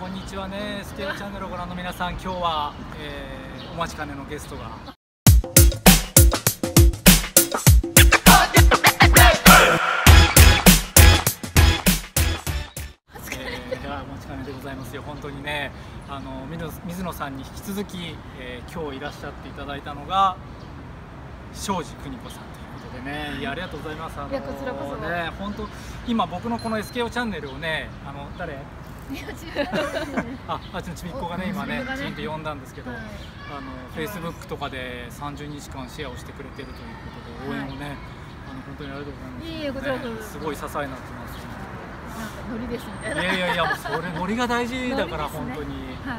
こんにちはねスケールチャンネルをご覧の皆さん今日は、えー、お待ちかねのゲストが。えーいやお待ちかねでございますよ。本当にねあの水野さんに引き続き、えー今日いらっしゃっていただいたのが庄司邦子さんということでね。い。やありがとうございます。あのいやこちらこそ。ね本当今僕のこの SKO チャンネルをねあの誰？ああっちのちびっ子がねお今ねちンと呼んだんですけど、はい。あのフェイスブックとかで30日間シェアをしてくれてるということで応援をね、あの本当にありがとうございます、いえいえこちらこそ。ねすごい支えになってます。ノリですみたいやいやいやもうそれノリが大事だから、本当に。は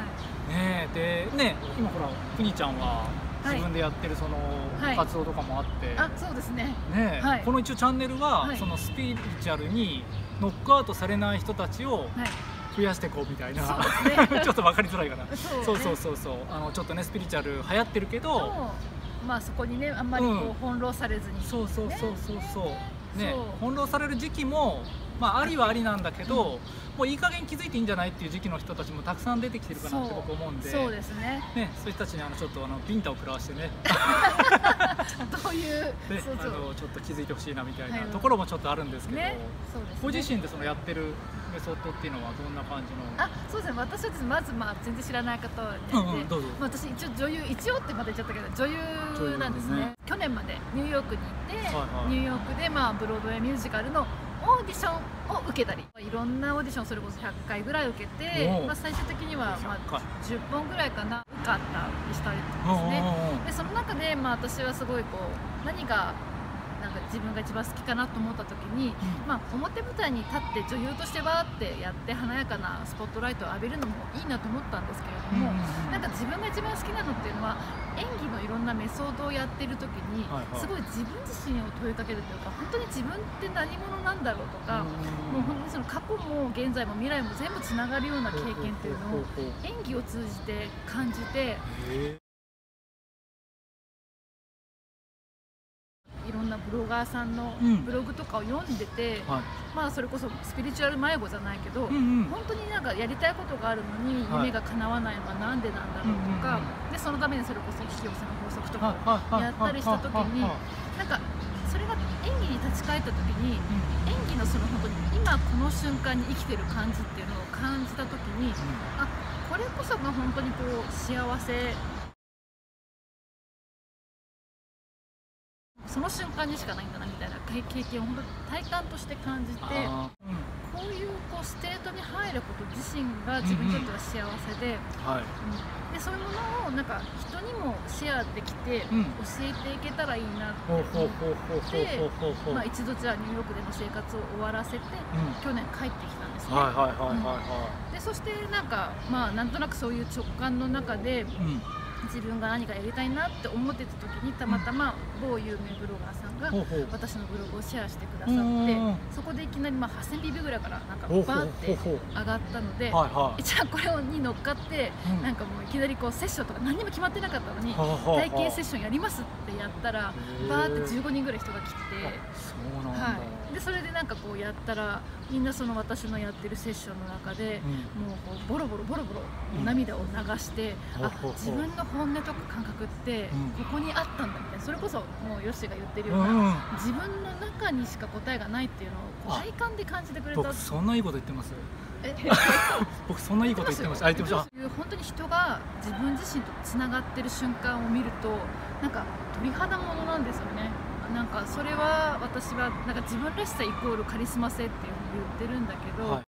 い。ねえでね今ほらくにちゃんははい。自分でやってるそのはい。活動とかもあって、あ、そうですね。ねこの一応チャンネルは、はい。そのスピリチュアルにノックアウトされない人たちをはい。増やしていこうみたいな、ね。ちょっと分かりづらいかな。そうそうそうそうあのちょっとねスピリチュアル流行ってるけど。と、まあそこにねあんまりこうん。う翻弄されずに。そうそうそうそうそうね翻弄される時期もまあありはありなんだけど、もういい加減気づいていいんじゃないっていう時期の人たちもたくさん出てきてるかなって僕思うんでそうですね。ね、そういう人たちにあのちょっとあのビンタを食らわしてね どういう。でそうそう。あのちょっと気づいてほしいなみたいなはいところもちょっとあるんですけど、ね。そうですね。ご自身でそのやってるメソッドっていうのはどんな感じの？あ、そうですね。私はですねまずまあ全然知らない方はね。うんうんまあ私一応女優一応ってまだ言っちゃったけど女優なんですね去年までニューヨークに行って、はいはいニューヨークでまあブロードウェイミュージカルのオーディションを受けたり、いろんなオーディションそれこそ100回ぐらい受けてまあ最終的にはま100回。あ10本ぐらいかな受かったりしたりとかですね。でその中でまあ私はすごいこう何がなんか自分が一番好きかなと思った時に、まあ、表舞台に立って女優としてわーってやって華やかなスポットライトを浴びるのもいいなと思ったんですけれども、なんか自分が一番好きなのっていうのは演技のいろんなメソッドをやってる時に、はいはい。すごい自分自身を問いかけるというか本当に自分って何者なんだろうとか、もう本当にその過去も現在も未来も全部つながるような経験っていうのを演技を通じて感じていろんなブロガーさんのうん。ブログとかを読んでて、はい。まあそれこそスピリチュアル迷子じゃないけど、うんうん。本当になんかやりたいことがあるのにはい。夢が叶わないのはなんでなんだろうとか、うんでそのためにそれこそ引き寄せの法則とかをやったりした時になんかそれが演技に立ち返った時に演技のその本当に今この瞬間に生きてる感じっていうのを感じた時にあこれこそが本当にこう幸せその瞬間にしかないんだなみたいな経経験を本当に体感として感じてこういうこう state に入ること自身が自分にとっては幸せで,、はい。うん。でそういうものをなんか人にもシェアできてうん。教えていけたらいいなって思ほうほうほうほうほうほうほうまあ、一度じゃあニューヨークでの生活を終わらせてうん。去年帰ってきたんですね、でそしてなんかまあなんとなくそういう直感の中で自分が何かやりたいなって思ってた時にたまたま某有名ブロガーさんが私のブログをシェアしてくださうんってそこでいきなりまあ 8000PV ぐらいからなんかバーって上がったのでじゃあこれに乗っかってうん。なんかもういきなりこうセッションとか何にも決まってなかったのに体験セッションやりますってやったらバーって15人ぐらい人が来て。はい、でそれでなんかこうやったらみんなその私のやってるセッションの中で、うん。もうこうボロボロボロボロうん涙を流して、うほうほう自分の本音とか感覚ってうんここにあったんだみたいなそれこそもうヨッシーが言ってるような、うんうん。自分の中にしか答えがないっていうのを体感で感じてくれた。僕そんないいこと言ってます。え？僕そんないいこと言ってましたあ言ってまし本当に人が自分自身とつながってる瞬間を見るとなんか鳥肌ものなんですよね。なんかそれは私はなんか自分らしさイコールカリスマ性っていうふうに言ってるんだけど、はい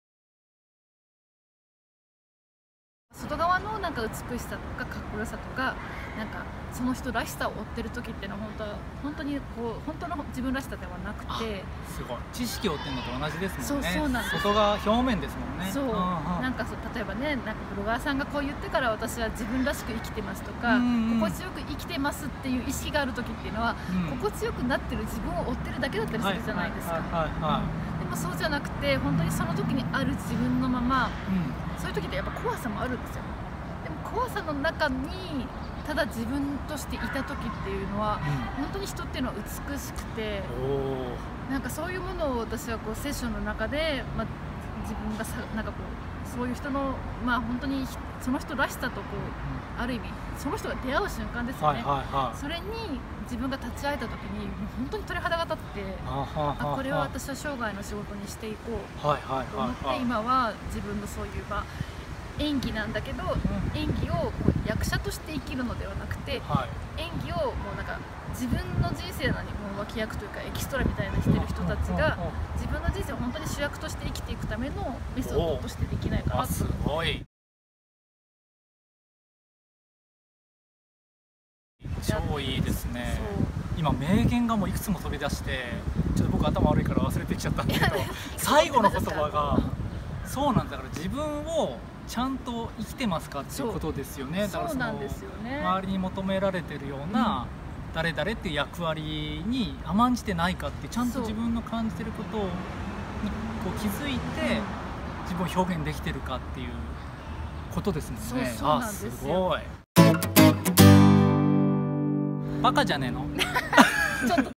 外側のなんか美しさとかかっこよさとかなんかその人らしさを追ってる時っていうのは本当は本当にこう本当の自分らしさではなくてすごい。知識を追ってるのと同じですもんね。そうそうなんです。外が表面ですもんね。そう、んん。なんかそう例えばねなんかブロガーさんがこう言ってから私は自分らしく生きてますとか、うんうん。心地よく生きてますっていう意識がある時っていうのは、うん。心地よくなってる自分を追ってるだけだったりするじゃないですか、はいはい。でもそうじゃなくて本当にその時にある自分のままうんそういう時ってやっぱ怖さもあるんですよ。でも怖さの中にただ自分としていた時っていうのは本当に人っていうのは美しくてなんかそういうものを私はこうセッションの中で、まあ、自分がさなんかこうそういう人のまあ本当にその人らしさとこうある意味その人が出会う瞬間ですよね、はいはいはい。それに自分が立ち会えた時にもう本当に鳥肌が立ってあこれは私は生涯の仕事にしていこう。と思って、今は自分のそういう場演技なんだけど演技をこう役者として生きるのではなくてはい。演技をもうなんか自分の人生なのにもう脇役というかエキストラみたいなしてる人たちが自分の人生を本当に主役として生きていくためのメソッドとしてできないかなと。あすごい超いいですね。今名言がもういくつも飛び出してちょっと僕頭悪いから忘れてきちゃったんだけど 最後の言葉が そうなんだから自分をちゃんと生きてますかっていうことですよね。だからそのなんですよね。周りに求められてるような誰々っていう役割に甘んじてないかってちゃんと自分の感じてることにこう気づいて自分を表現できてるかっていうことですもんね。そうそうなんですよ。あすごいバカじゃねえの？ちょっと